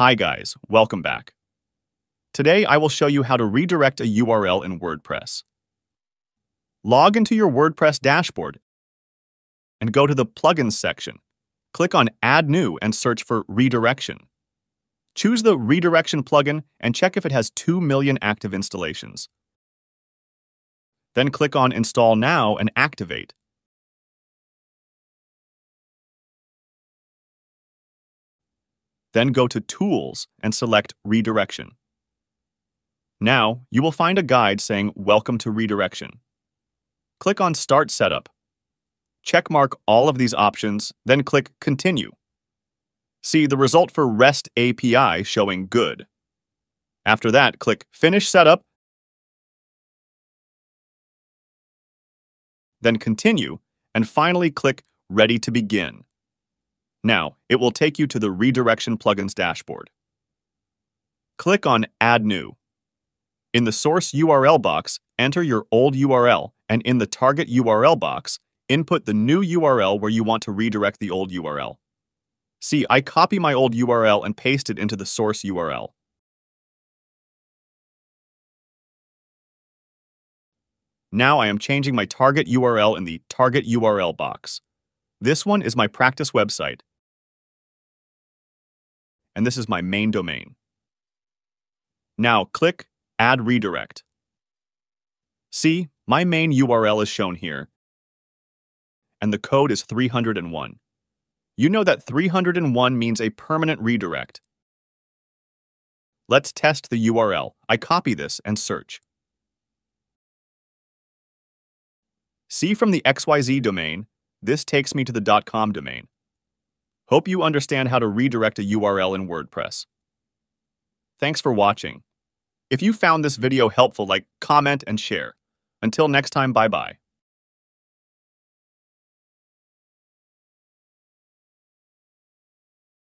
Hi guys, welcome back. Today I will show you how to redirect a URL in WordPress. Log into your WordPress dashboard and go to the Plugins section. Click on Add New and search for Redirection. Choose the Redirection plugin and check if it has 2 million active installations. Then click on Install Now and activate. Then go to Tools and select Redirection. Now, you will find a guide saying Welcome to Redirection. Click on Start Setup. Checkmark all of these options, then click Continue. See the result for REST API showing good. After that, click Finish Setup, then Continue, and finally click Ready to Begin. Now, it will take you to the Redirection Plugins dashboard. Click on Add New. In the source URL box, enter your old URL, and in the target URL box, input the new URL where you want to redirect the old URL. See, I copy my old URL and paste it into the source URL. Now I am changing my target URL in the target URL box. This one is my practice website, and this is my main domain. Now click Add Redirect. See, my main URL is shown here, and the code is 301. You know that 301 means a permanent redirect. Let's test the URL. I copy this and search. See from the XYZ domain, this takes me to the .com domain. Hope you understand how to redirect a URL in WordPress. Thanks for watching. If you found this video helpful, like, comment, and share. Until next time, bye-bye.